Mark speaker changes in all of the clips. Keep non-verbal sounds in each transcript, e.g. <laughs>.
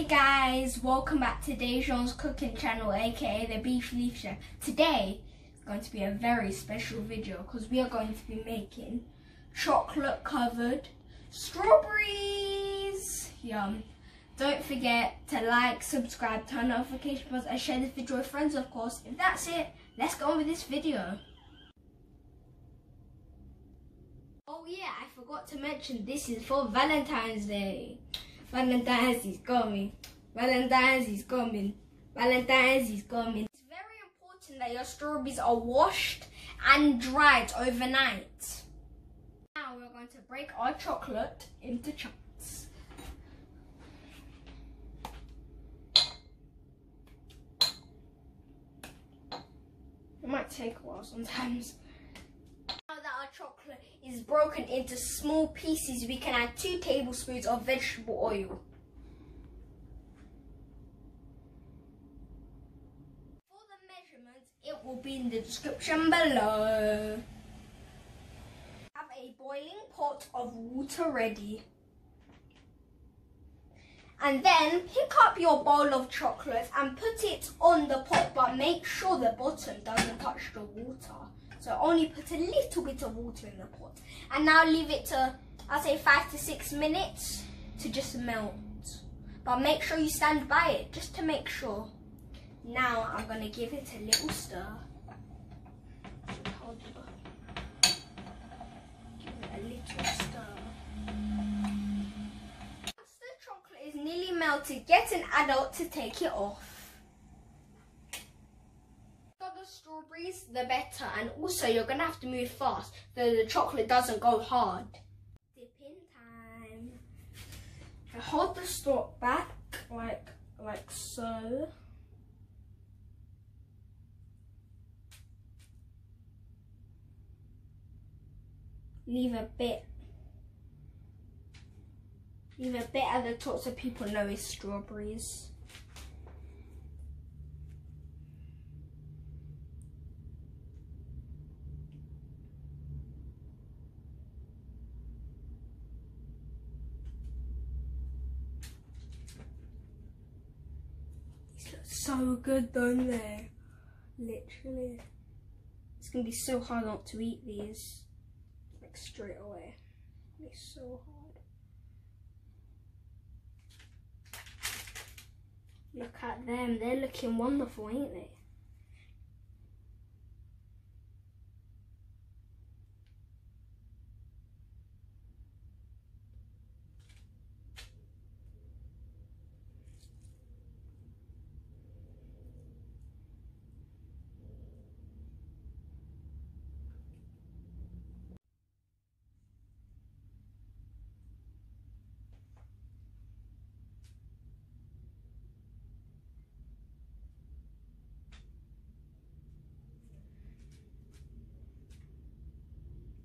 Speaker 1: Hey guys, welcome back to Daijon's cooking channel, aka the Beef Leaf Chef. Today is going to be a very special video because we are going to be making chocolate covered strawberries. Yum. Don't forget to like, subscribe, turn notification bells and share this video with friends of course. If that's it, let's go on with this video. Oh yeah, I forgot to mention this is for Valentine's Day. Valentine's is coming. Valentine's is coming. Valentine's is coming. It's very important that your strawberries are washed and dried overnight. Now we're going to break our chocolate into chunks. It might take a while sometimes. Now that our chocolate is broken into small pieces, we can add two tablespoons of vegetable oil. For the measurements, it will be in the description below. Have a boiling pot of water ready. And then pick up your bowl of chocolate and put it on the pot, but make sure the bottom doesn't touch the water. So only put a little bit of water in the pot. And now leave it to, I'll say five to six minutes to just melt. But make sure you stand by it, just to make sure. Now I'm gonna give it a little stir. Give it a little stir. Once the chocolate is nearly melted, get an adult to take it off the strawberries, the better. And also, you're going to have to move fast so the chocolate doesn't go hard. Dipping time. Hold the stalk back like, like so. Leave a bit. Leave a bit at the top so people know it's strawberries. So good, don't they? Literally. It's gonna be so hard not to eat these. Like straight away. It's so hard. Look at them, they're looking wonderful, ain't they?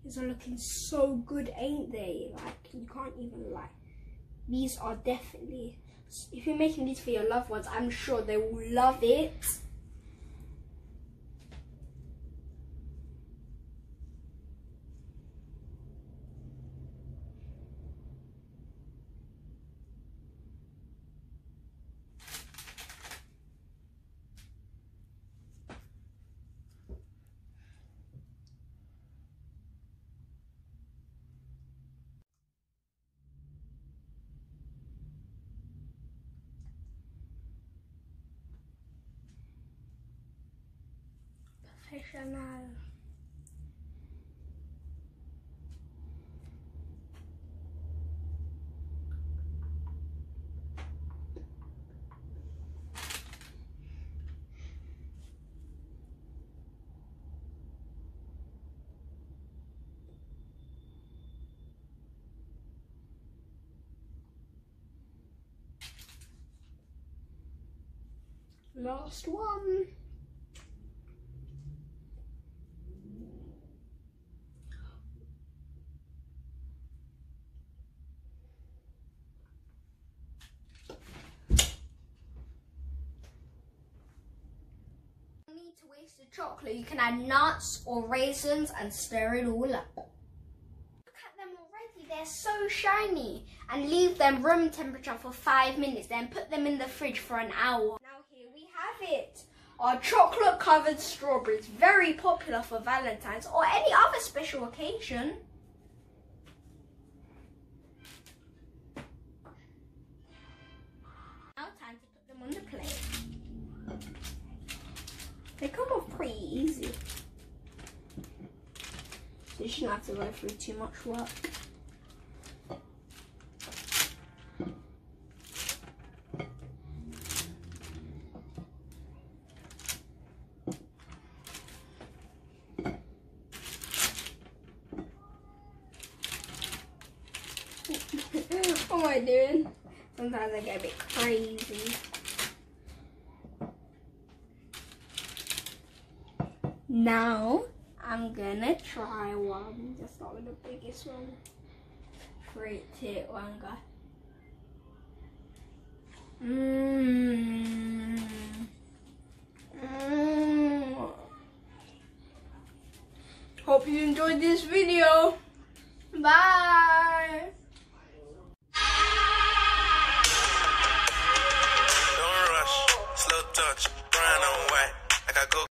Speaker 1: These are looking so good, ain't they? Like, you can't even lie. These are definitely, if you're making these for your loved ones, I'm sure they will love it. Professional. Last one. Chocolate, you can add nuts or raisins and stir it all up. Look at them already, they're they're so shiny. And leave them room temperature for five minutes. Then put them in the fridge for an hour. Now here we have it. Our chocolate covered strawberries. Very popular for Valentine's or any other special occasion. They come off pretty easy. So you shouldn't have to go through too much work. <laughs> what am I doing? Sometimes I get a bit crazy. Now I'm gonna try one. Just start with the biggest one. Three, two, one, go. Mmm. Mmm. Hope you enjoyed this video. Bye.